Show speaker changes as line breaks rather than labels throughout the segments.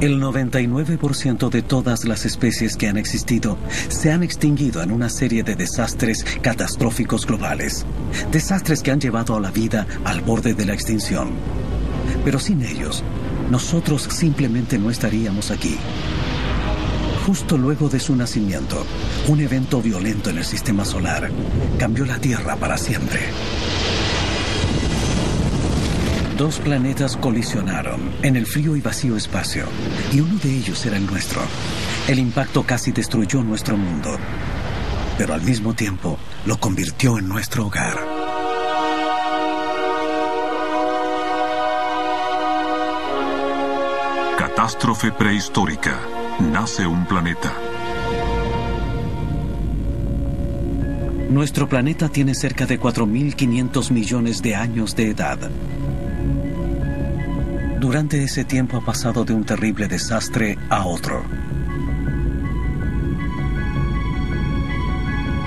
El 99% de todas las especies que han existido se han extinguido en una serie de desastres catastróficos globales. Desastres que han llevado a la vida al borde de la extinción. Pero sin ellos, nosotros simplemente no estaríamos aquí. Justo luego de su nacimiento, un evento violento en el sistema solar cambió la Tierra para siempre. Dos planetas colisionaron en el frío y vacío espacio, y uno de ellos era el nuestro. El impacto casi destruyó nuestro mundo, pero al mismo tiempo lo convirtió en nuestro hogar.
Catástrofe prehistórica. Nace un planeta.
Nuestro planeta tiene cerca de 4.500 millones de años de edad. Durante ese tiempo ha pasado de un terrible desastre a otro.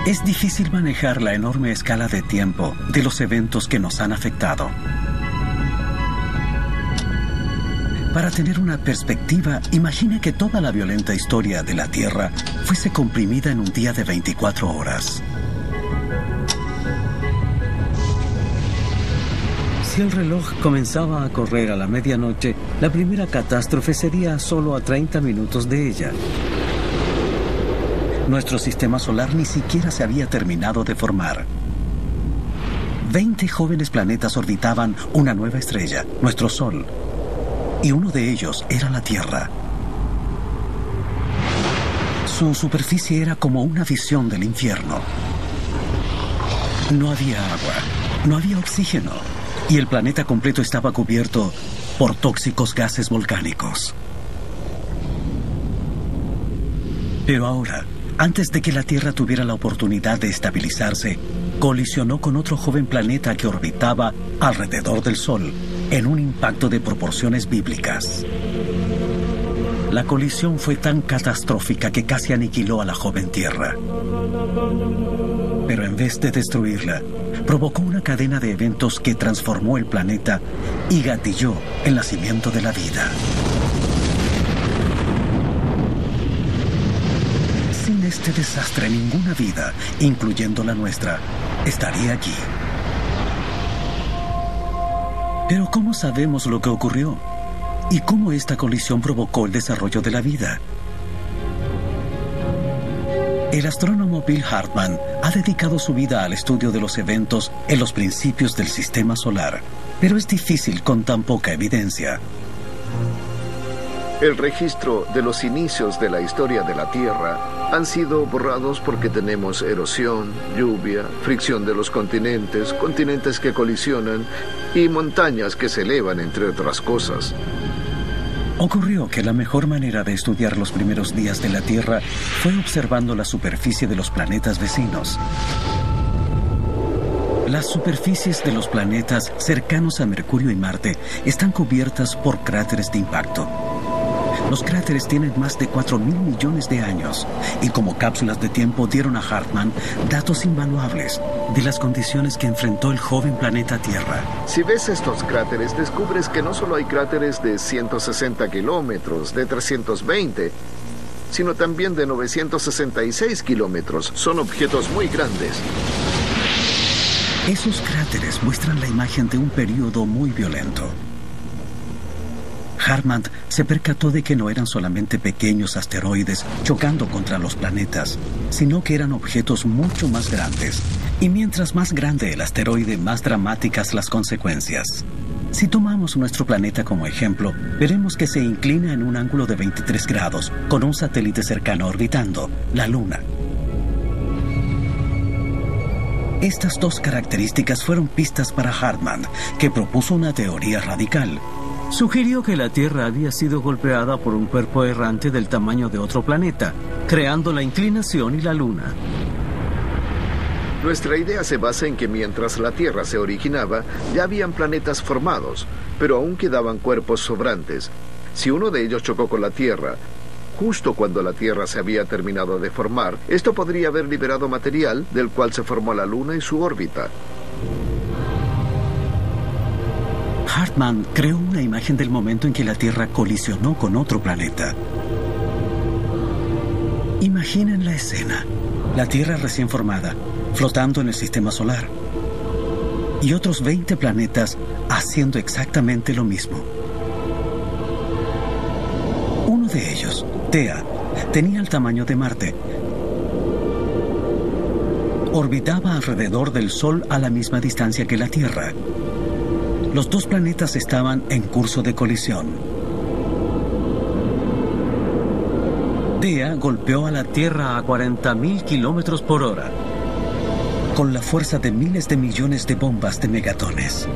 Es difícil manejar la enorme escala de tiempo de los eventos que nos han afectado. Para tener una perspectiva, imagine que toda la violenta historia de la Tierra fuese comprimida en un día de 24 horas. Si el reloj comenzaba a correr a la medianoche, la primera catástrofe sería solo a 30 minutos de ella. Nuestro sistema solar ni siquiera se había terminado de formar. Veinte jóvenes planetas orbitaban una nueva estrella, nuestro Sol, y uno de ellos era la Tierra. Su superficie era como una visión del infierno. No había agua, no había oxígeno y el planeta completo estaba cubierto por tóxicos gases volcánicos. Pero ahora, antes de que la Tierra tuviera la oportunidad de estabilizarse, colisionó con otro joven planeta que orbitaba alrededor del Sol en un impacto de proporciones bíblicas. La colisión fue tan catastrófica que casi aniquiló a la joven Tierra. Pero en vez de destruirla, provocó una cadena de eventos que transformó el planeta y gatilló el nacimiento de la vida. Sin este desastre, ninguna vida, incluyendo la nuestra, estaría aquí. Pero ¿cómo sabemos lo que ocurrió? ¿Y cómo esta colisión provocó el desarrollo de la vida? El astrónomo Bill Hartman ha dedicado su vida al estudio de los eventos en los principios del sistema solar, pero es difícil con tan poca evidencia.
El registro de los inicios de la historia de la Tierra han sido borrados porque tenemos erosión, lluvia, fricción de los continentes, continentes que colisionan y montañas que se elevan, entre otras cosas.
Ocurrió que la mejor manera de estudiar los primeros días de la Tierra fue observando la superficie de los planetas vecinos. Las superficies de los planetas cercanos a Mercurio y Marte están cubiertas por cráteres de impacto. Los cráteres tienen más de 4 mil millones de años y como cápsulas de tiempo dieron a Hartman datos invaluables de las condiciones que enfrentó el joven planeta Tierra.
Si ves estos cráteres, descubres que no solo hay cráteres de 160 kilómetros, de 320, sino también de 966 kilómetros. Son objetos muy grandes.
Esos cráteres muestran la imagen de un periodo muy violento. Hartmann se percató de que no eran solamente pequeños asteroides chocando contra los planetas, sino que eran objetos mucho más grandes. Y mientras más grande el asteroide, más dramáticas las consecuencias. Si tomamos nuestro planeta como ejemplo, veremos que se inclina en un ángulo de 23 grados, con un satélite cercano orbitando, la Luna. Estas dos características fueron pistas para Hartmann, que propuso una teoría radical sugirió que la Tierra había sido golpeada por un cuerpo errante del tamaño de otro planeta, creando la inclinación y la Luna.
Nuestra idea se basa en que mientras la Tierra se originaba, ya habían planetas formados, pero aún quedaban cuerpos sobrantes. Si uno de ellos chocó con la Tierra, justo cuando la Tierra se había terminado de formar, esto podría haber liberado material del cual se formó la Luna y su órbita.
Hartman creó una imagen del momento en que la Tierra colisionó con otro planeta. Imaginen la escena. La Tierra recién formada, flotando en el sistema solar. Y otros 20 planetas haciendo exactamente lo mismo. Uno de ellos, Tea, tenía el tamaño de Marte. Orbitaba alrededor del Sol a la misma distancia que la Tierra. Los dos planetas estaban en curso de colisión. Tea golpeó a la Tierra a 40.000 kilómetros por hora, con la fuerza de miles de millones de bombas de megatones.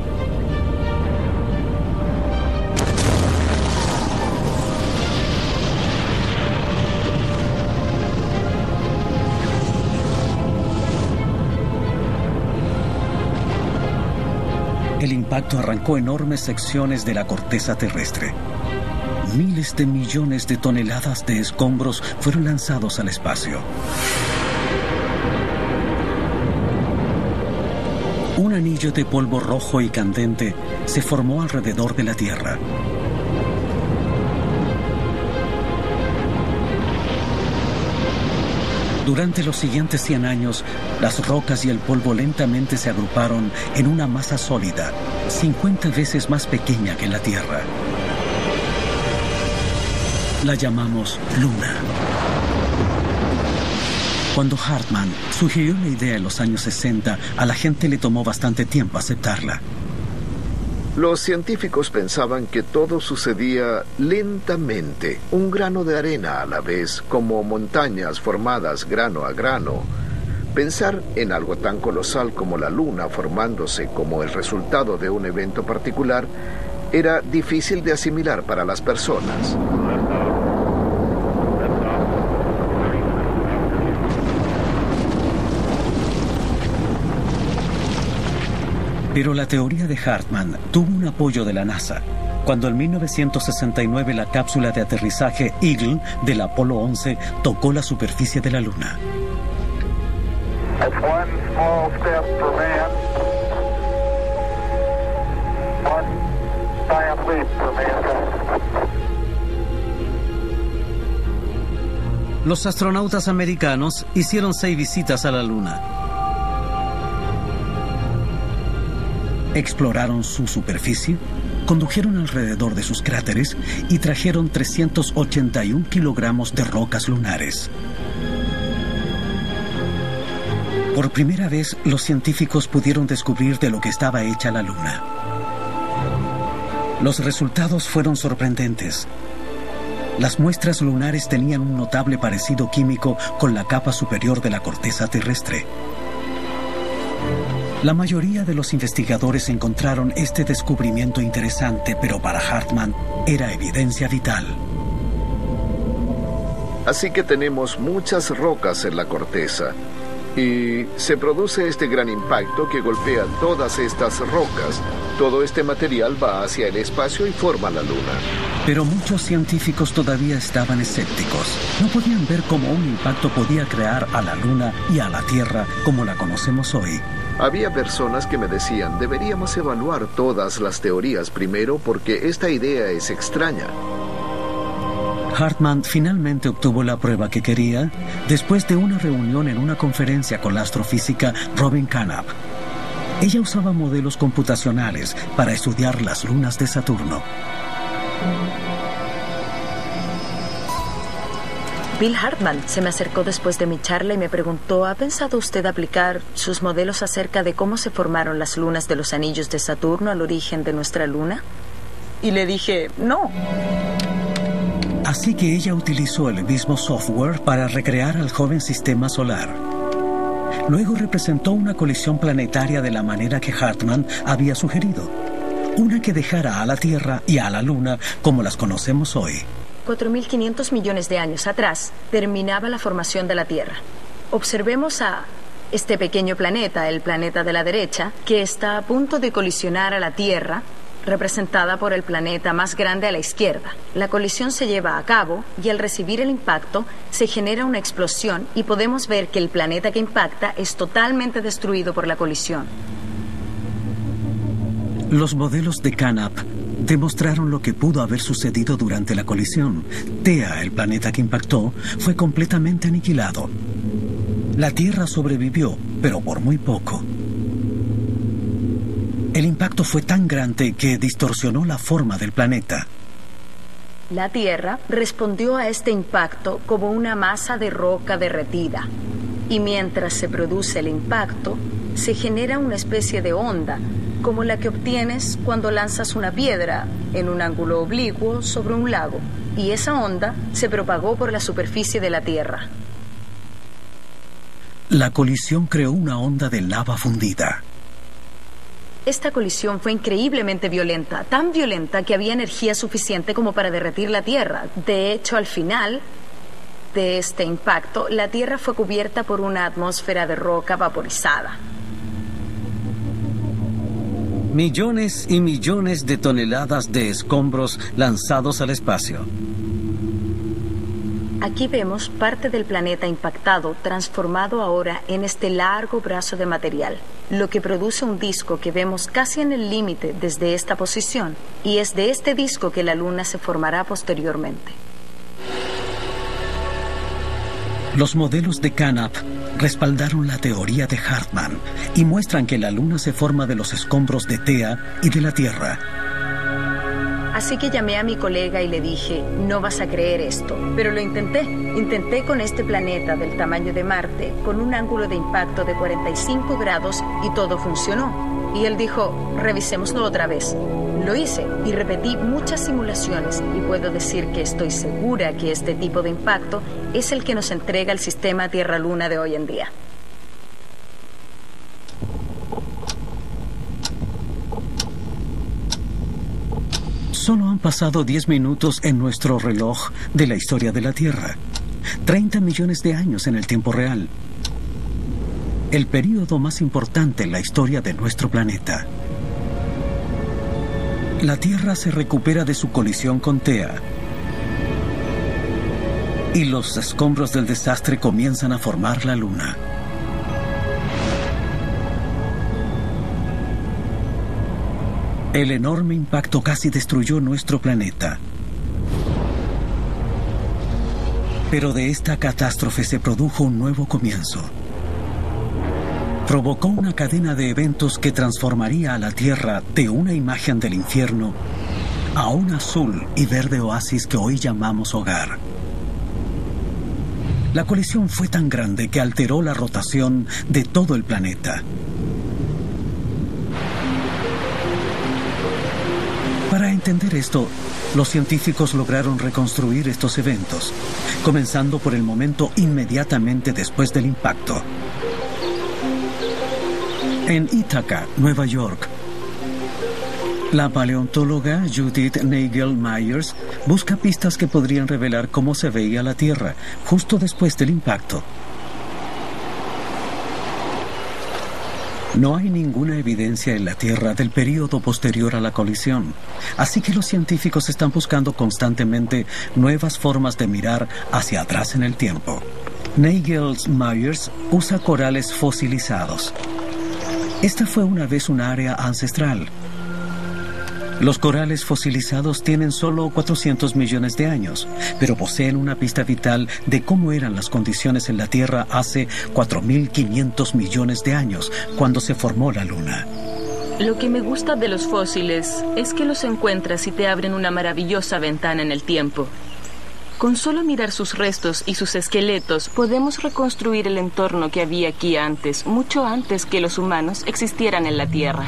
Impacto arrancó enormes secciones de la corteza terrestre. Miles de millones de toneladas de escombros fueron lanzados al espacio. Un anillo de polvo rojo y candente se formó alrededor de la Tierra. Durante los siguientes 100 años, las rocas y el polvo lentamente se agruparon en una masa sólida, 50 veces más pequeña que la Tierra. La llamamos Luna. Cuando Hartman sugirió la idea en los años 60, a la gente le tomó bastante tiempo aceptarla.
Los científicos pensaban que todo sucedía lentamente, un grano de arena a la vez, como montañas formadas grano a grano. Pensar en algo tan colosal como la luna formándose como el resultado de un evento particular era difícil de asimilar para las personas.
Pero la teoría de Hartman tuvo un apoyo de la NASA. Cuando en 1969 la cápsula de aterrizaje Eagle del Apolo 11 tocó la superficie de la Luna. Los astronautas americanos hicieron seis visitas a la Luna. Exploraron su superficie, condujeron alrededor de sus cráteres y trajeron 381 kilogramos de rocas lunares. Por primera vez, los científicos pudieron descubrir de lo que estaba hecha la Luna. Los resultados fueron sorprendentes. Las muestras lunares tenían un notable parecido químico con la capa superior de la corteza terrestre. La mayoría de los investigadores encontraron este descubrimiento interesante, pero para Hartman era evidencia vital.
Así que tenemos muchas rocas en la corteza y se produce este gran impacto que golpea todas estas rocas. Todo este material va hacia el espacio y forma la Luna.
Pero muchos científicos todavía estaban escépticos. No podían ver cómo un impacto podía crear a la Luna y a la Tierra como la conocemos hoy.
Había personas que me decían, deberíamos evaluar todas las teorías primero porque esta idea es extraña.
Hartman finalmente obtuvo la prueba que quería después de una reunión en una conferencia con la astrofísica Robin Carnap. Ella usaba modelos computacionales para estudiar las lunas de Saturno.
Bill Hartman se me acercó después de mi charla y me preguntó, ¿ha pensado usted aplicar sus modelos acerca de cómo se formaron las lunas de los anillos de Saturno al origen de nuestra luna? Y le dije, no.
Así que ella utilizó el mismo software para recrear al joven sistema solar. Luego representó una colisión planetaria de la manera que Hartman había sugerido. Una que dejara a la Tierra y a la Luna como las conocemos hoy.
4.500 millones de años atrás terminaba la formación de la Tierra. Observemos a este pequeño planeta, el planeta de la derecha, que está a punto de colisionar a la Tierra, representada por el planeta más grande a la izquierda. La colisión se lleva a cabo y al recibir el impacto se genera una explosión y podemos ver que el planeta que impacta es totalmente destruido por la colisión.
Los modelos de Canap demostraron lo que pudo haber sucedido durante la colisión. Tea, el planeta que impactó, fue completamente aniquilado. La Tierra sobrevivió, pero por muy poco. El impacto fue tan grande que distorsionó la forma del planeta.
La Tierra respondió a este impacto como una masa de roca derretida. Y mientras se produce el impacto, se genera una especie de onda como la que obtienes cuando lanzas una piedra en un ángulo oblicuo sobre un lago, y esa onda se propagó por la superficie de la Tierra.
La colisión creó una onda de lava fundida.
Esta colisión fue increíblemente violenta, tan violenta que había energía suficiente como para derretir la Tierra. De hecho, al final de este impacto, la Tierra fue cubierta por una atmósfera de roca vaporizada.
Millones y millones de toneladas de escombros lanzados al espacio.
Aquí vemos parte del planeta impactado, transformado ahora en este largo brazo de material, lo que produce un disco que vemos casi en el límite desde esta posición, y es de este disco que la Luna se formará posteriormente.
Los modelos de Canap respaldaron la teoría de Hartmann y muestran que la Luna se forma de los escombros de Tea y de la Tierra.
Así que llamé a mi colega y le dije, no vas a creer esto, pero lo intenté. Intenté con este planeta del tamaño de Marte, con un ángulo de impacto de 45 grados y todo funcionó. Y él dijo, revisémoslo otra vez. Lo hice y repetí muchas simulaciones y puedo decir que estoy segura que este tipo de impacto es el que nos entrega el sistema Tierra-Luna de hoy en día.
Solo han pasado 10 minutos en nuestro reloj de la historia de la Tierra. 30 millones de años en el tiempo real el período más importante en la historia de nuestro planeta. La Tierra se recupera de su colisión con Tea y los escombros del desastre comienzan a formar la Luna. El enorme impacto casi destruyó nuestro planeta. Pero de esta catástrofe se produjo un nuevo comienzo provocó una cadena de eventos que transformaría a la Tierra de una imagen del infierno a un azul y verde oasis que hoy llamamos hogar. La colisión fue tan grande que alteró la rotación de todo el planeta. Para entender esto, los científicos lograron reconstruir estos eventos, comenzando por el momento inmediatamente después del impacto. En Ithaca, Nueva York, la paleontóloga Judith Nagel Myers busca pistas que podrían revelar cómo se veía la Tierra justo después del impacto. No hay ninguna evidencia en la Tierra del período posterior a la colisión, así que los científicos están buscando constantemente nuevas formas de mirar hacia atrás en el tiempo. Nagel Myers usa corales fosilizados esta fue una vez un área ancestral. Los corales fosilizados tienen solo 400 millones de años, pero poseen una pista vital de cómo eran las condiciones en la Tierra hace 4.500 millones de años, cuando se formó la Luna.
Lo que me gusta de los fósiles es que los encuentras y te abren una maravillosa ventana en el tiempo. Con solo mirar sus restos y sus esqueletos podemos reconstruir el entorno que había aquí antes, mucho antes que los humanos existieran en la Tierra.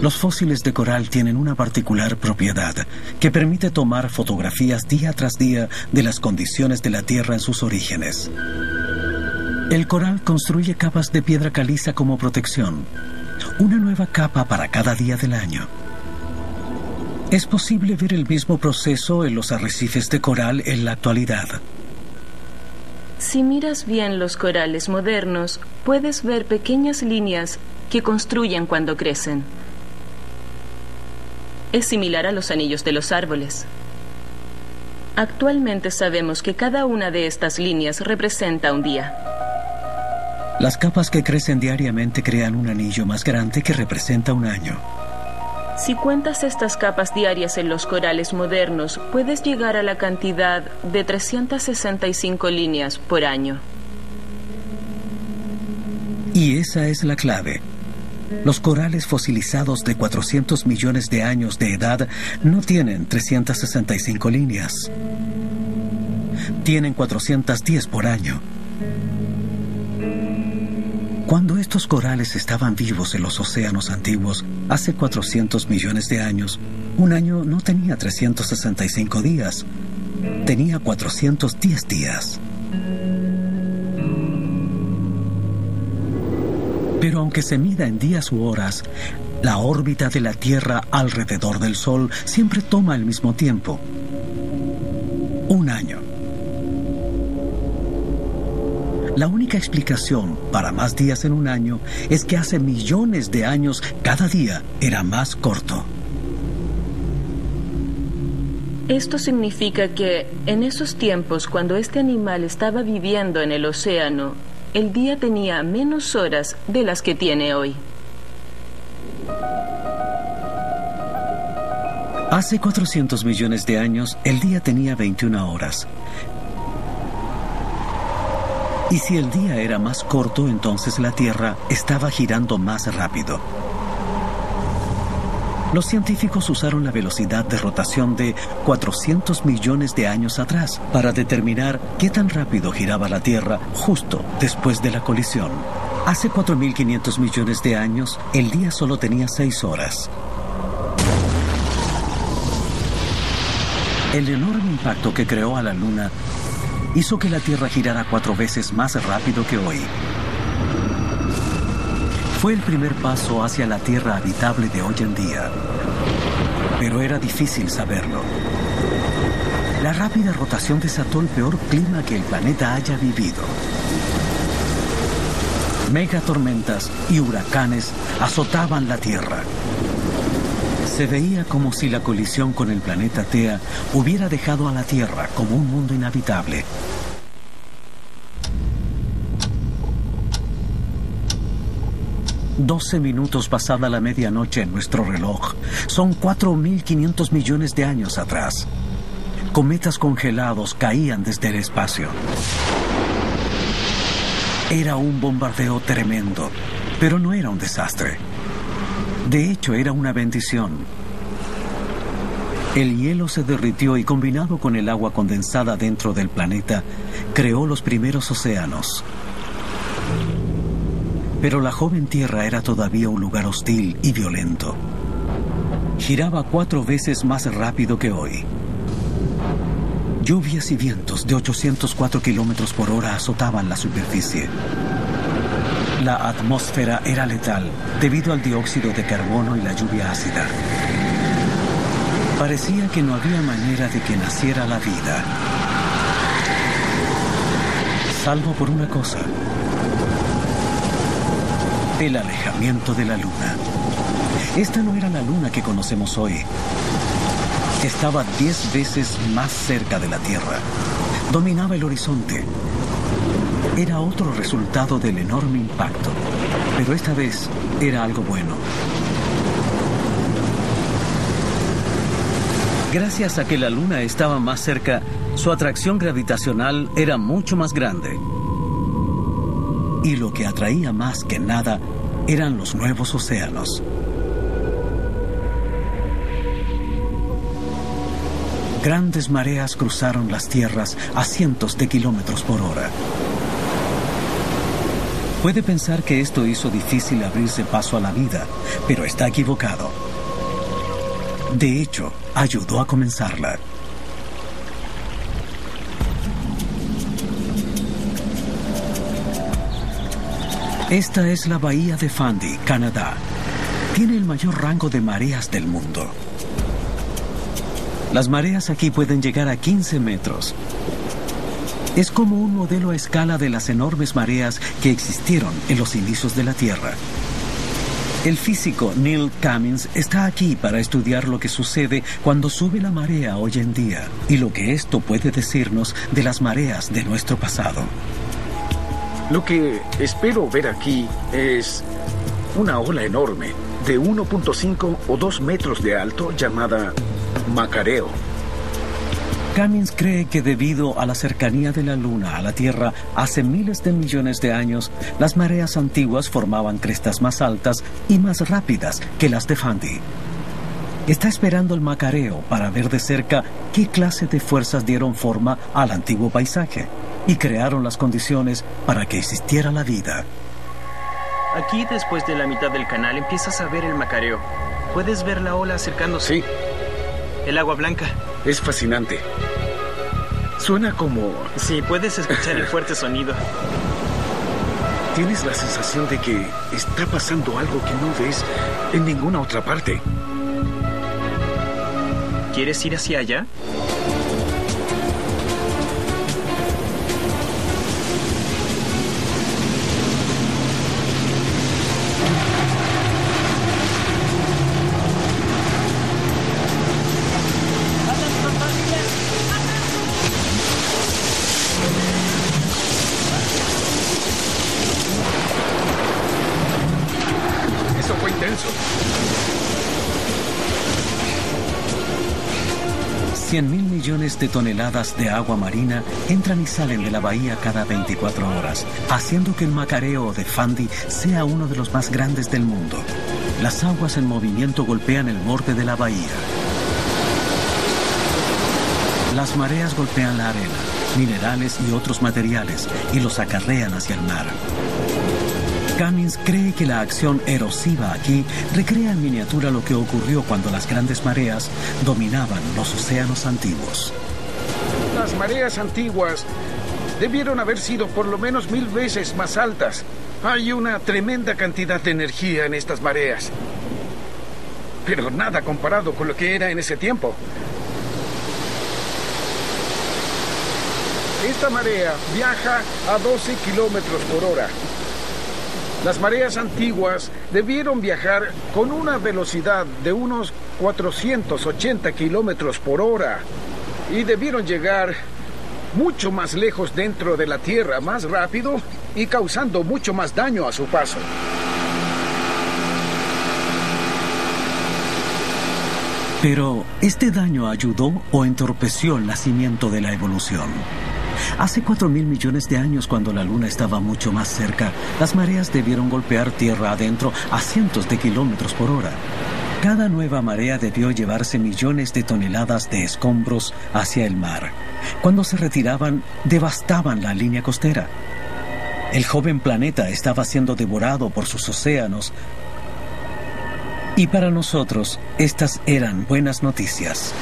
Los fósiles de coral tienen una particular propiedad que permite tomar fotografías día tras día de las condiciones de la Tierra en sus orígenes. El coral construye capas de piedra caliza como protección, una nueva capa para cada día del año. Es posible ver el mismo proceso en los arrecifes de coral en la actualidad.
Si miras bien los corales modernos, puedes ver pequeñas líneas que construyen cuando crecen. Es similar a los anillos de los árboles. Actualmente sabemos que cada una de estas líneas representa un día.
Las capas que crecen diariamente crean un anillo más grande que representa un año.
Si cuentas estas capas diarias en los corales modernos, puedes llegar a la cantidad de 365 líneas por año.
Y esa es la clave. Los corales fosilizados de 400 millones de años de edad no tienen 365 líneas. Tienen 410 por año. Cuando estos corales estaban vivos en los océanos antiguos, hace 400 millones de años, un año no tenía 365 días, tenía 410 días. Pero aunque se mida en días u horas, la órbita de la Tierra alrededor del Sol siempre toma el mismo tiempo. Un año. La única explicación para más días en un año es que hace millones de años cada día era más corto.
Esto significa que en esos tiempos, cuando este animal estaba viviendo en el océano, el día tenía menos horas de las que tiene hoy.
Hace 400 millones de años, el día tenía 21 horas. Y si el día era más corto, entonces la Tierra estaba girando más rápido. Los científicos usaron la velocidad de rotación de 400 millones de años atrás para determinar qué tan rápido giraba la Tierra justo después de la colisión. Hace 4.500 millones de años, el día solo tenía 6 horas. El enorme impacto que creó a la Luna hizo que la Tierra girara cuatro veces más rápido que hoy. Fue el primer paso hacia la Tierra habitable de hoy en día. Pero era difícil saberlo. La rápida rotación desató el peor clima que el planeta haya vivido. Megatormentas y huracanes azotaban la Tierra. Se veía como si la colisión con el planeta Tea hubiera dejado a la Tierra como un mundo inhabitable. Doce minutos pasada la medianoche en nuestro reloj. Son 4.500 millones de años atrás. Cometas congelados caían desde el espacio. Era un bombardeo tremendo, pero no era un desastre. De hecho, era una bendición. El hielo se derritió y combinado con el agua condensada dentro del planeta, creó los primeros océanos. Pero la joven Tierra era todavía un lugar hostil y violento. Giraba cuatro veces más rápido que hoy. Lluvias y vientos de 804 kilómetros por hora azotaban la superficie. La atmósfera era letal debido al dióxido de carbono y la lluvia ácida. Parecía que no había manera de que naciera la vida. Salvo por una cosa. El alejamiento de la luna. Esta no era la luna que conocemos hoy. Estaba diez veces más cerca de la Tierra. Dominaba el horizonte era otro resultado del enorme impacto, pero esta vez era algo bueno. Gracias a que la Luna estaba más cerca, su atracción gravitacional era mucho más grande. Y lo que atraía más que nada eran los nuevos océanos. Grandes mareas cruzaron las tierras a cientos de kilómetros por hora. Puede pensar que esto hizo difícil abrirse paso a la vida, pero está equivocado. De hecho, ayudó a comenzarla. Esta es la bahía de Fundy, Canadá. Tiene el mayor rango de mareas del mundo. Las mareas aquí pueden llegar a 15 metros, es como un modelo a escala de las enormes mareas que existieron en los inicios de la Tierra. El físico Neil Cummins está aquí para estudiar lo que sucede cuando sube la marea hoy en día y lo que esto puede decirnos de las mareas de nuestro pasado.
Lo que espero ver aquí es una ola enorme de 1.5 o 2 metros de alto llamada macareo.
Cummings cree que debido a la cercanía de la Luna a la Tierra hace miles de millones de años, las mareas antiguas formaban crestas más altas y más rápidas que las de Fundy. Está esperando el macareo para ver de cerca qué clase de fuerzas dieron forma al antiguo paisaje y crearon las condiciones para que existiera la vida.
Aquí, después de la mitad del canal, empiezas a ver el macareo. Puedes ver la ola acercándose.
Sí.
El agua blanca.
Es fascinante. Suena como...
Sí, puedes escuchar el fuerte sonido.
Tienes la sensación de que está pasando algo que no ves en ninguna otra parte.
¿Quieres ir hacia allá?
Millones de toneladas de agua marina entran y salen de la bahía cada 24 horas, haciendo que el macareo de Fundy sea uno de los más grandes del mundo. Las aguas en movimiento golpean el borde de la bahía. Las mareas golpean la arena, minerales y otros materiales y los acarrean hacia el mar. Cummings cree que la acción erosiva aquí recrea en miniatura lo que ocurrió cuando las grandes mareas dominaban los océanos antiguos.
Las mareas antiguas debieron haber sido por lo menos mil veces más altas. Hay una tremenda cantidad de energía en estas mareas. Pero nada comparado con lo que era en ese tiempo. Esta marea viaja a 12 kilómetros por hora. Las mareas antiguas debieron viajar con una velocidad de unos 480 kilómetros por hora y debieron llegar mucho más lejos dentro de la Tierra, más rápido y causando mucho más daño a su paso.
Pero, ¿este daño ayudó o entorpeció el nacimiento de la evolución? Hace 4 mil millones de años, cuando la Luna estaba mucho más cerca, las mareas debieron golpear tierra adentro a cientos de kilómetros por hora. Cada nueva marea debió llevarse millones de toneladas de escombros hacia el mar. Cuando se retiraban, devastaban la línea costera. El joven planeta estaba siendo devorado por sus océanos. Y para nosotros, estas eran buenas noticias.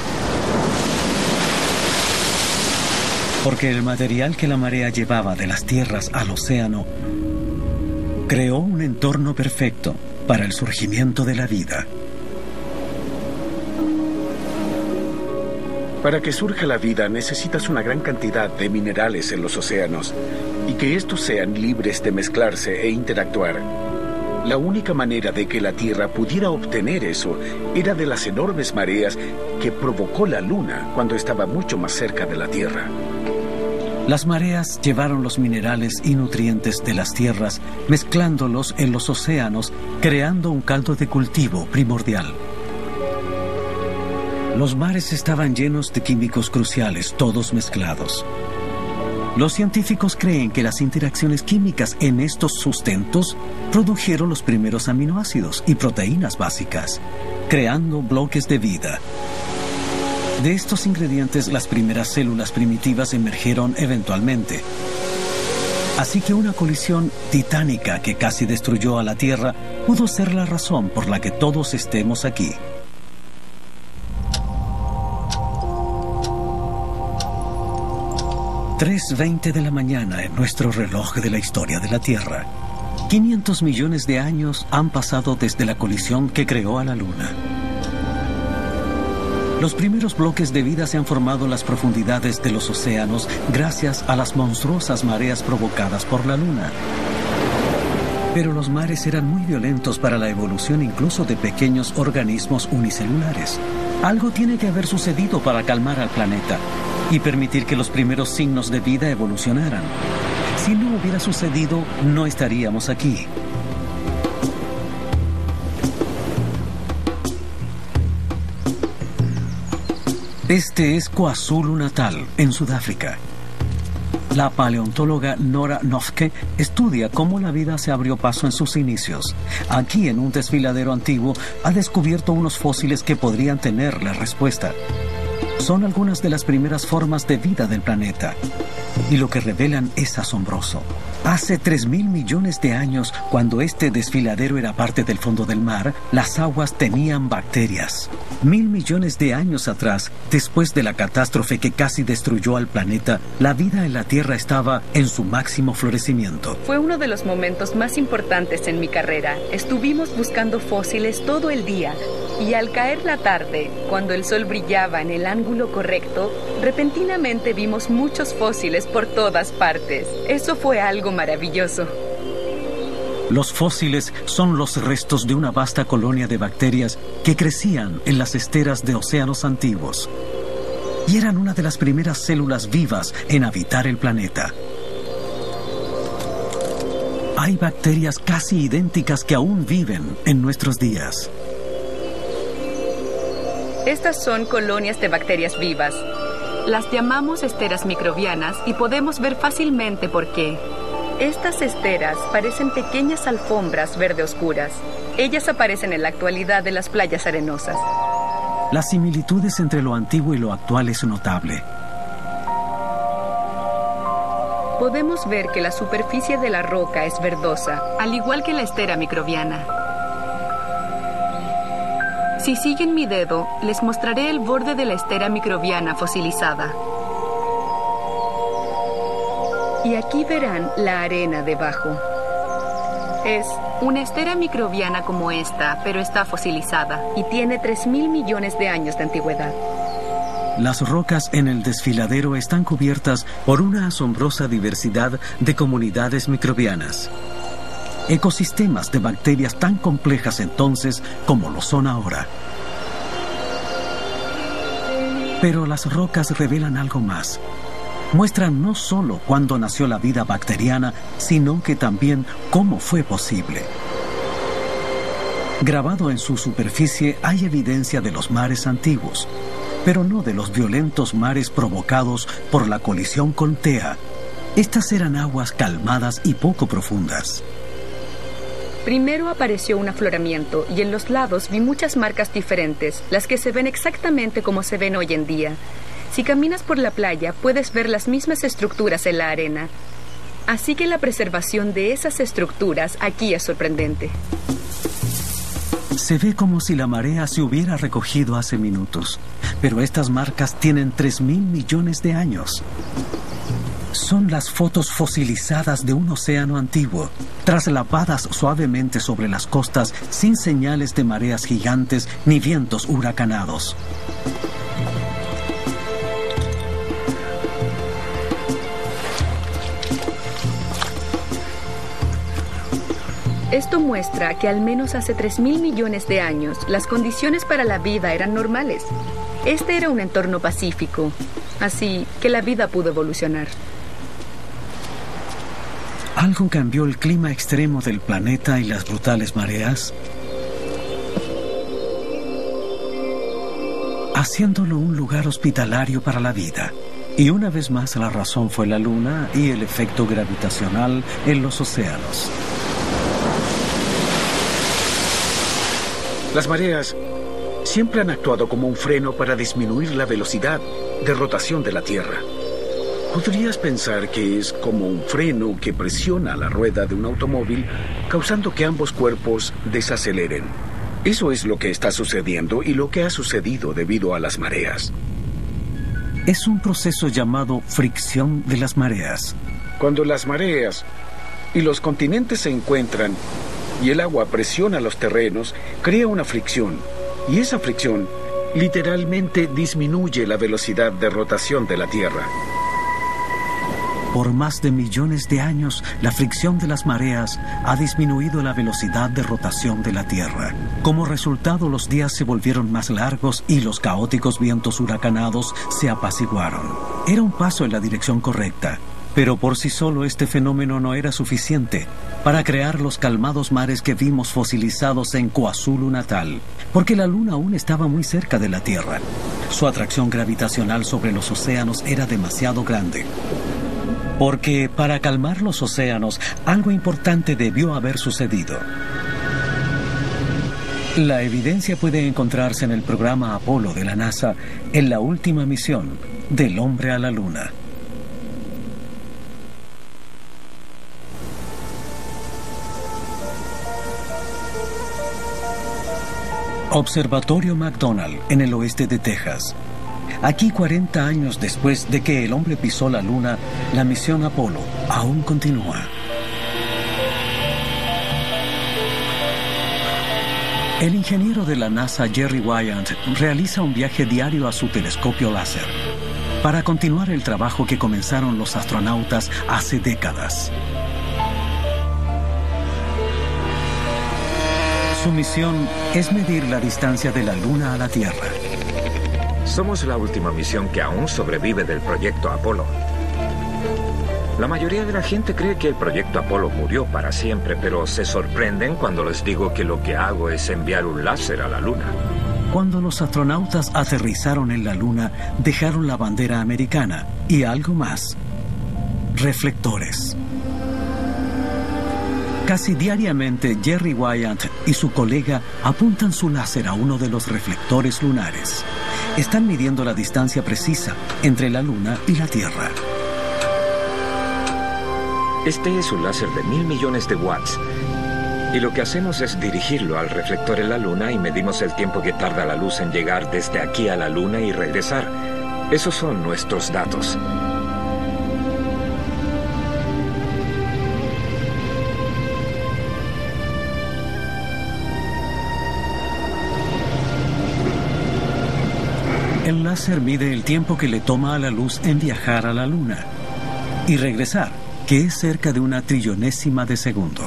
Porque el material que la marea llevaba de las tierras al océano creó un entorno perfecto para el surgimiento de la vida.
Para que surja la vida necesitas una gran cantidad de minerales en los océanos y que estos sean libres de mezclarse e interactuar. La única manera de que la Tierra pudiera obtener eso era de las enormes mareas que provocó la Luna cuando estaba mucho más cerca de la Tierra.
Las mareas llevaron los minerales y nutrientes de las tierras, mezclándolos en los océanos, creando un caldo de cultivo primordial. Los mares estaban llenos de químicos cruciales, todos mezclados. Los científicos creen que las interacciones químicas en estos sustentos produjeron los primeros aminoácidos y proteínas básicas, creando bloques de vida. De estos ingredientes las primeras células primitivas emergieron eventualmente. Así que una colisión titánica que casi destruyó a la Tierra pudo ser la razón por la que todos estemos aquí. ...3.20 de la mañana en nuestro reloj de la historia de la Tierra. 500 millones de años han pasado desde la colisión que creó a la Luna. Los primeros bloques de vida se han formado en las profundidades de los océanos gracias a las monstruosas mareas provocadas por la Luna. Pero los mares eran muy violentos para la evolución incluso de pequeños organismos unicelulares. Algo tiene que haber sucedido para calmar al planeta y permitir que los primeros signos de vida evolucionaran. Si no hubiera sucedido, no estaríamos aquí. Este es KwaZulu Natal, en Sudáfrica. La paleontóloga Nora Nofke estudia cómo la vida se abrió paso en sus inicios. Aquí, en un desfiladero antiguo, ha descubierto unos fósiles que podrían tener la respuesta. Son algunas de las primeras formas de vida del planeta. Y lo que revelan es asombroso. Hace 3 mil millones de años, cuando este desfiladero era parte del fondo del mar, las aguas tenían bacterias. Mil millones de años atrás, después de la catástrofe que casi destruyó al planeta, la vida en la Tierra estaba en su máximo florecimiento.
Fue uno de los momentos más importantes en mi carrera. Estuvimos buscando fósiles todo el día. Y al caer la tarde, cuando el sol brillaba en el ángulo correcto, repentinamente vimos muchos fósiles por todas partes. Eso fue algo maravilloso.
Los fósiles son los restos de una vasta colonia de bacterias que crecían en las esteras de océanos antiguos y eran una de las primeras células vivas en habitar el planeta. Hay bacterias casi idénticas que aún viven en nuestros días.
Estas son colonias de bacterias vivas. Las llamamos esteras microbianas y podemos ver fácilmente por qué. Estas esteras parecen pequeñas alfombras verde oscuras. Ellas aparecen en la actualidad en las playas arenosas.
Las similitudes entre lo antiguo y lo actual es notable.
Podemos ver que la superficie de la roca es verdosa, al igual que la estera microbiana. Si siguen mi dedo, les mostraré el borde de la estera microbiana fosilizada. Y aquí verán la arena debajo. Es una estera microbiana como esta, pero está fosilizada y tiene 3.000 millones de años de antigüedad.
Las rocas en el desfiladero están cubiertas por una asombrosa diversidad de comunidades microbianas. Ecosistemas de bacterias tan complejas entonces como lo son ahora. Pero las rocas revelan algo más muestran no solo cuándo nació la vida bacteriana, sino que también cómo fue posible. Grabado en su superficie hay evidencia de los mares antiguos, pero no de los violentos mares provocados por la colisión con Tea. Estas eran aguas calmadas y poco profundas.
Primero apareció un afloramiento y en los lados vi muchas marcas diferentes, las que se ven exactamente como se ven hoy en día. Si caminas por la playa, puedes ver las mismas estructuras en la arena. Así que la preservación de esas estructuras aquí es sorprendente.
Se ve como si la marea se hubiera recogido hace minutos, pero estas marcas tienen 3 mil millones de años. Son las fotos fosilizadas de un océano antiguo, traslavadas suavemente sobre las costas sin señales de mareas gigantes ni vientos huracanados.
Esto muestra que al menos hace 3.000 millones de años las condiciones para la vida eran normales. Este era un entorno pacífico, así que la vida pudo evolucionar.
¿Algo cambió el clima extremo del planeta y las brutales mareas? Haciéndolo un lugar hospitalario para la vida. Y una vez más la razón fue la luna y el efecto gravitacional en los océanos.
Las mareas siempre han actuado como un freno para disminuir la velocidad de rotación de la Tierra. Podrías pensar que es como un freno que presiona la rueda de un automóvil, causando que ambos cuerpos desaceleren. Eso es lo que está sucediendo y lo que ha sucedido debido a las mareas.
Es un proceso llamado fricción de las mareas.
Cuando las mareas y los continentes se encuentran y el agua presiona los terrenos, crea una fricción. Y esa fricción literalmente disminuye la velocidad de rotación de la Tierra.
Por más de millones de años, la fricción de las mareas ha disminuido la velocidad de rotación de la Tierra. Como resultado, los días se volvieron más largos y los caóticos vientos huracanados se apaciguaron. Era un paso en la dirección correcta, Pero por sí solo este fenómeno no era suficiente para crear los calmados mares que vimos fosilizados en Coazulu natal, porque la Luna aún estaba muy cerca de la Tierra. Su atracción gravitacional sobre los océanos era demasiado grande. Porque para calmar los océanos, algo importante debió haber sucedido. La evidencia puede encontrarse en el programa Apolo de la NASA en la última misión del hombre a la Luna. Observatorio McDonald en el oeste de Texas. Aquí 40 años después de que el hombre pisó la luna, la misión Apolo aún continúa. El ingeniero de la NASA Jerry Wyant realiza un viaje diario a su telescopio láser para continuar el trabajo que comenzaron los astronautas hace décadas. Su misión es medir la distancia de la Luna a la Tierra.
Somos la última misión que aún sobrevive del proyecto Apolo. La mayoría de la gente cree que el proyecto Apolo murió para siempre, pero se sorprenden cuando les digo que lo que hago es enviar un láser a la Luna.
Cuando los astronautas aterrizaron en la Luna, dejaron la bandera americana y algo más. Reflectores. Casi diariamente Jerry Wyant y su colega apuntan su láser a uno de los reflectores lunares. Están midiendo la distancia precisa entre la Luna y la Tierra.
Este es un láser de mil millones de watts. Y lo que hacemos es dirigirlo al reflector en la luna y medimos el tiempo que tarda la luz en llegar desde aquí a la luna y regresar. Esos son nuestros datos.
El láser mide el tiempo que le toma a la luz en viajar a la luna y regresar que es cerca de una trillonésima de segundo.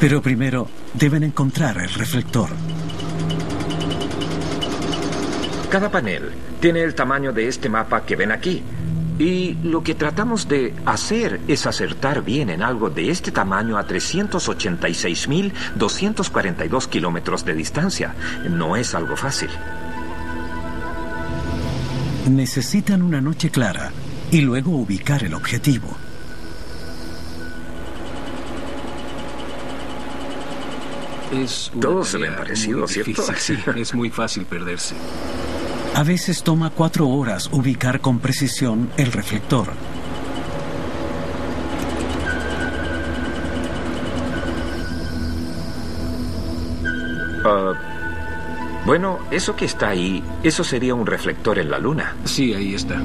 Pero primero deben encontrar el reflector.
Cada panel tiene el tamaño de este mapa que ven aquí. Y lo que tratamos de hacer es acertar bien en algo de este tamaño a 386.242 kilómetros de distancia. No es algo fácil.
Necesitan una noche clara y luego ubicar el objetivo.
Es
Todos se ven parecidos,
muy
¿cierto?
difícil, Sí, es muy fácil perderse.
A veces toma cuatro horas ubicar con precisión el reflector.
Ah, bueno, eso que está ahí, eso sería un reflector en la luna.
Sí, ahí está.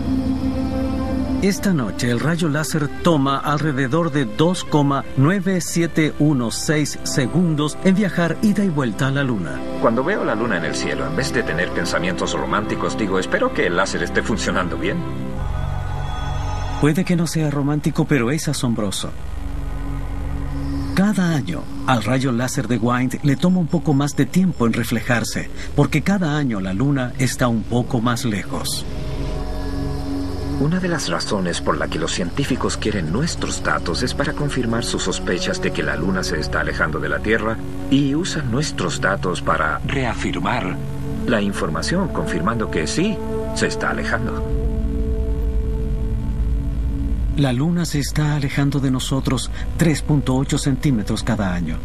Esta noche el rayo láser toma alrededor de 2,9716 segundos en viajar ida y vuelta a la Luna.
Cuando veo la luna en el cielo, en vez de tener pensamientos románticos, digo, espero que el láser esté funcionando bien.
Puede que no sea romántico, pero es asombroso. Cada año, al rayo láser de Wind le toma un poco más de tiempo en reflejarse, porque cada año la Luna está un poco más lejos.
Una de las razones por la que los científicos quieren nuestros datos es para confirmar sus sospechas de que la Luna se está alejando de la Tierra y usan nuestros datos para reafirmar la información, confirmando que sí, se está alejando.
La Luna se está alejando de nosotros 3.8 centímetros cada año.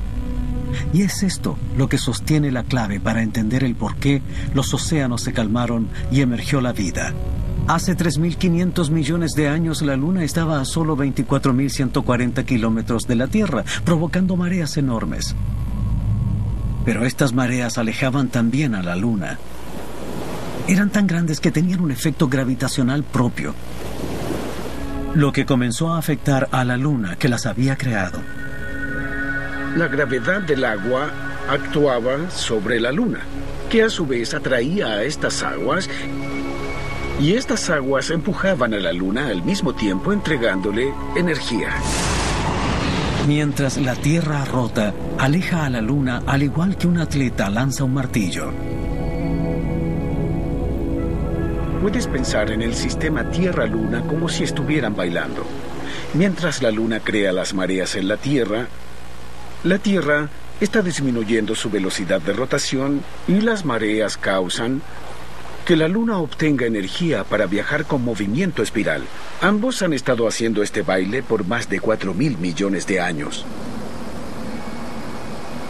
Y es esto lo que sostiene la clave para entender el por qué los océanos se calmaron y emergió la vida. Hace 3.500 millones de años la Luna estaba a solo 24.140 kilómetros de la Tierra, provocando mareas enormes. Pero estas mareas alejaban también a la Luna. Eran tan grandes que tenían un efecto gravitacional propio, lo que comenzó a afectar a la Luna que las había creado.
La gravedad del agua actuaba sobre la luna, que a su vez atraía a estas aguas y estas aguas empujaban a la luna al mismo tiempo entregándole energía.
Mientras la Tierra rota, aleja a la Luna al igual que un atleta lanza un martillo.
Puedes pensar en el sistema Tierra-Luna como si estuvieran bailando. Mientras la Luna crea las mareas en la Tierra, la Tierra está disminuyendo su velocidad de rotación y las mareas causan que la Luna obtenga energía para viajar con movimiento espiral. Ambos han estado haciendo este baile por más de 4 mil millones de años.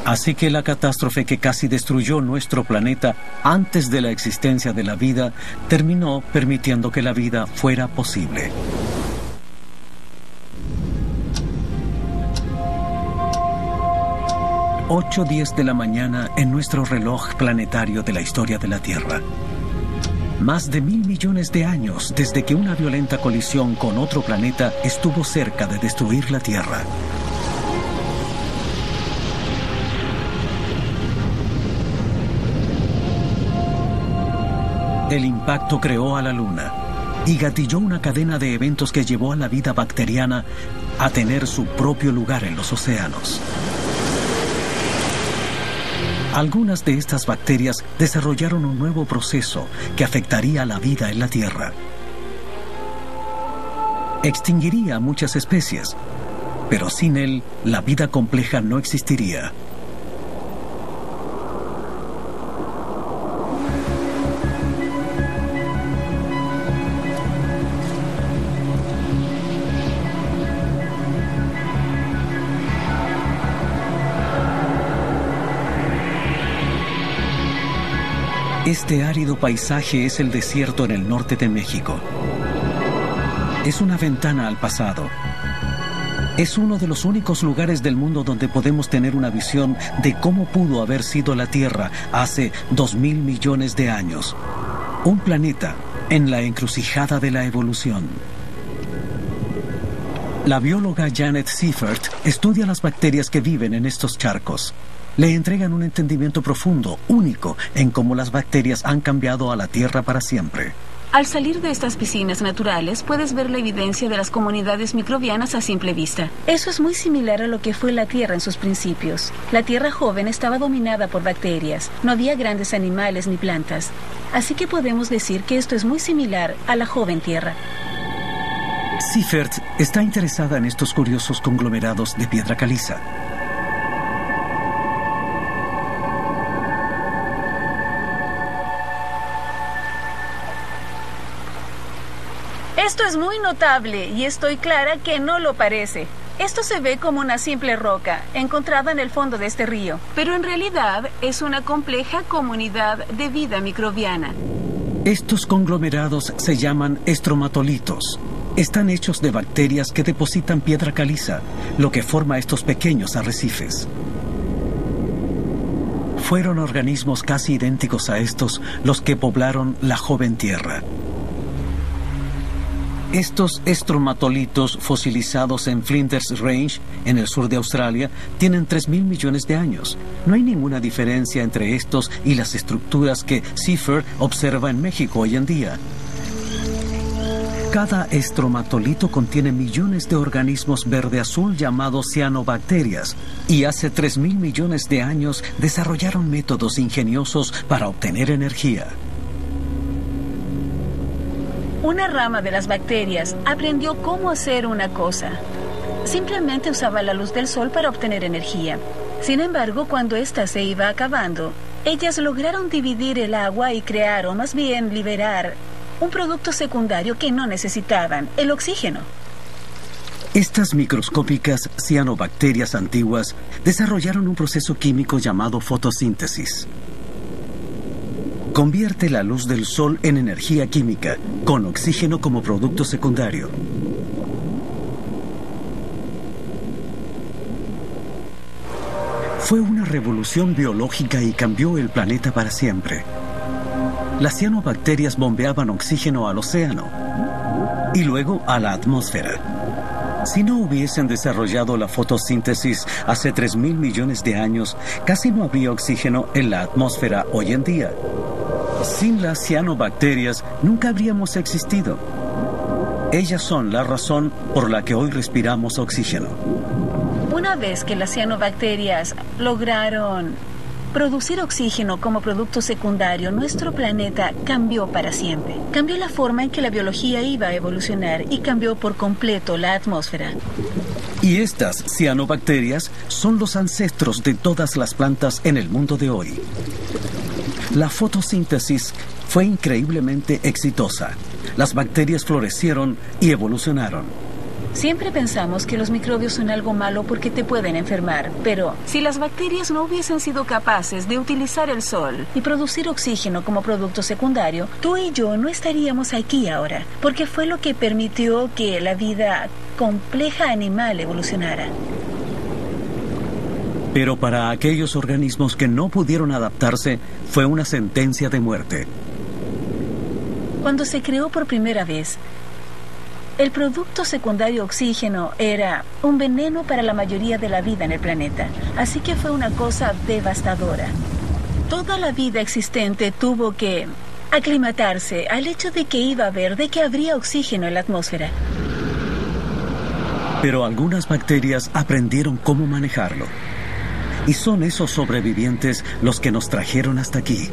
Así que la catástrofe que casi destruyó nuestro planeta antes de la existencia de la vida terminó permitiendo que la vida fuera posible. Ocho diez de la mañana en nuestro reloj planetario de la historia de la Tierra. Más de mil millones de años desde que una violenta colisión con otro planeta estuvo cerca de destruir la Tierra. El impacto creó a la Luna y gatilló una cadena de eventos que llevó a la vida bacteriana a tener su propio lugar en los océanos. Algunas de estas bacterias desarrollaron un nuevo proceso que afectaría la vida en la Tierra. Extinguiría muchas especies, pero sin él la vida compleja no existiría. Este árido paisaje es el desierto en el norte de México. Es una ventana al pasado. Es uno de los únicos lugares del mundo donde podemos tener una visión de cómo pudo haber sido la Tierra hace dos mil millones de años. Un planeta en la encrucijada de la evolución. La bióloga Janet Seifert estudia las bacterias que viven en estos charcos le entregan un entendimiento profundo, único, en cómo las bacterias han cambiado a la Tierra para siempre.
Al salir de estas piscinas naturales puedes ver la evidencia de las comunidades microbianas a simple vista. Eso es muy similar a lo que fue la Tierra en sus principios. La Tierra joven estaba dominada por bacterias, no había grandes animales ni plantas. Así que podemos decir que esto es muy similar a la joven Tierra.
Seifert está interesada en estos curiosos conglomerados de piedra caliza.
Esto es muy notable y estoy clara que no lo parece. Esto se ve como una simple roca encontrada en el fondo de este río, pero en realidad es una compleja comunidad de vida microbiana.
Estos conglomerados se llaman estromatolitos. Están hechos de bacterias que depositan piedra caliza, lo que forma estos pequeños arrecifes. Fueron organismos casi idénticos a estos los que poblaron la joven Tierra. Estos estromatolitos fosilizados en Flinders Range, en el sur de Australia, tienen 3.000 millones de años. No hay ninguna diferencia entre estos y las estructuras que Seifert observa en México hoy en día. Cada estromatolito contiene millones de organismos verde-azul llamados cianobacterias y hace 3.000 millones de años desarrollaron métodos ingeniosos para obtener energía.
Una rama de las bacterias aprendió cómo hacer una cosa. Simplemente usaba la luz del sol para obtener energía. Sin embargo, cuando ésta se iba acabando, ellas lograron dividir el agua y crear, o más bien liberar, un producto secundario que no necesitaban, el oxígeno.
Estas microscópicas cianobacterias antiguas desarrollaron un proceso químico llamado fotosíntesis convierte la luz del sol en energía química, con oxígeno como producto secundario. Fue una revolución biológica y cambió el planeta para siempre. Las cianobacterias bombeaban oxígeno al océano y luego a la atmósfera. Si no hubiesen desarrollado la fotosíntesis hace 3 mil millones de años, casi no habría oxígeno en la atmósfera hoy en día. Sin las cianobacterias nunca habríamos existido. Ellas son la razón por la que hoy respiramos oxígeno.
Una vez que las cianobacterias lograron producir oxígeno como producto secundario, nuestro planeta cambió para siempre. Cambió la forma en que la biología iba a evolucionar y cambió por completo la atmósfera.
Y estas cianobacterias son los ancestros de todas las plantas en el mundo de hoy. La fotosíntesis fue increíblemente exitosa. Las bacterias florecieron y evolucionaron.
Siempre pensamos que los microbios son algo malo porque te pueden enfermar, pero si las bacterias no hubiesen sido capaces de utilizar el sol y producir oxígeno como producto secundario, tú y yo no estaríamos aquí ahora, porque fue lo que permitió que la vida compleja animal evolucionara.
Pero para aquellos organismos que no pudieron adaptarse, fue una sentencia de muerte.
Cuando se creó por primera vez, el producto secundario oxígeno era un veneno para la mayoría de la vida en el planeta, así que fue una cosa devastadora. Toda la vida existente tuvo que aclimatarse al hecho de que iba a haber, de que habría oxígeno en la atmósfera.
Pero algunas bacterias aprendieron cómo manejarlo. Y son esos sobrevivientes los que nos trajeron hasta aquí.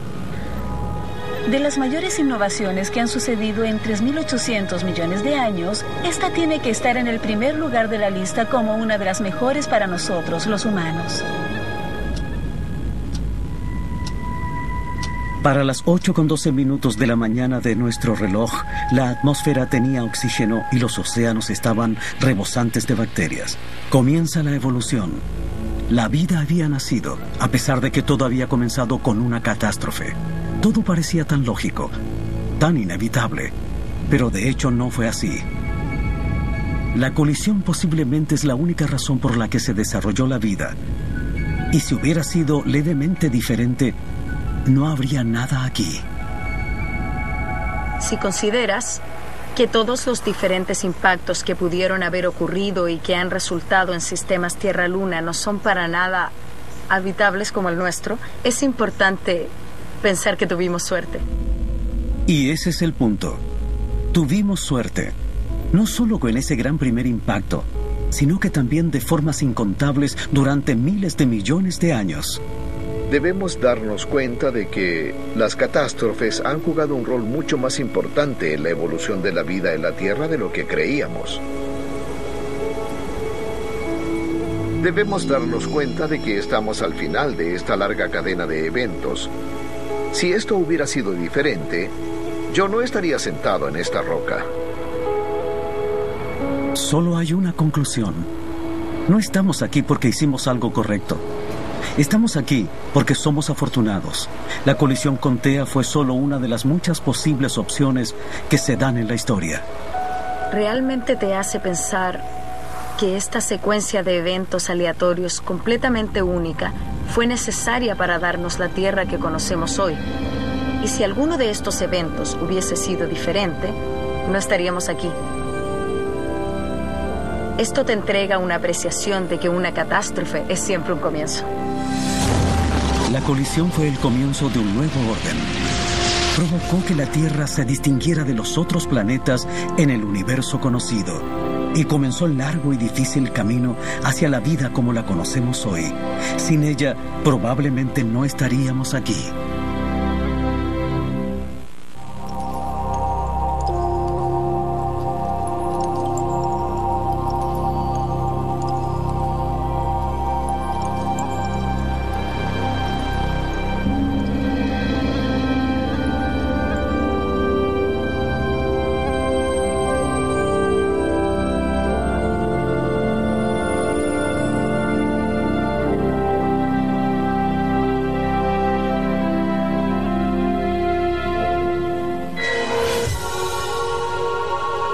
De las mayores innovaciones que han sucedido en 3.800 millones de años, esta tiene que estar en el primer lugar de la lista como una de las mejores para nosotros, los humanos.
Para las 8 con 12 minutos de la mañana de nuestro reloj, la atmósfera tenía oxígeno y los océanos estaban rebosantes de bacterias. Comienza la evolución. La vida había nacido, a pesar de que todo había comenzado con una catástrofe. Todo parecía tan lógico, tan inevitable, pero de hecho no fue así. La colisión posiblemente es la única razón por la que se desarrolló la vida. Y si hubiera sido levemente diferente, no habría nada aquí.
Si consideras que todos los diferentes impactos que pudieron haber ocurrido y que han resultado en sistemas Tierra-Luna no son para nada habitables como el nuestro, es importante pensar que tuvimos suerte.
Y ese es el punto. Tuvimos suerte. No solo con ese gran primer impacto, sino que también de formas incontables durante miles de millones de años.
Debemos darnos cuenta de que las catástrofes han jugado un rol mucho más importante en la evolución de la vida en la Tierra de lo que creíamos. Debemos darnos cuenta de que estamos al final de esta larga cadena de eventos si esto hubiera sido diferente, yo no estaría sentado en esta roca.
Solo hay una conclusión. No estamos aquí porque hicimos algo correcto. Estamos aquí porque somos afortunados. La colisión con TEA fue solo una de las muchas posibles opciones que se dan en la historia.
¿Realmente te hace pensar que esta secuencia de eventos aleatorios completamente única fue necesaria para darnos la Tierra que conocemos hoy. Y si alguno de estos eventos hubiese sido diferente, no estaríamos aquí. Esto te entrega una apreciación de que una catástrofe es siempre un comienzo.
La colisión fue el comienzo de un nuevo orden. Provocó que la Tierra se distinguiera de los otros planetas en el universo conocido y comenzó el largo y difícil camino hacia la vida como la conocemos hoy. Sin ella, probablemente no estaríamos aquí.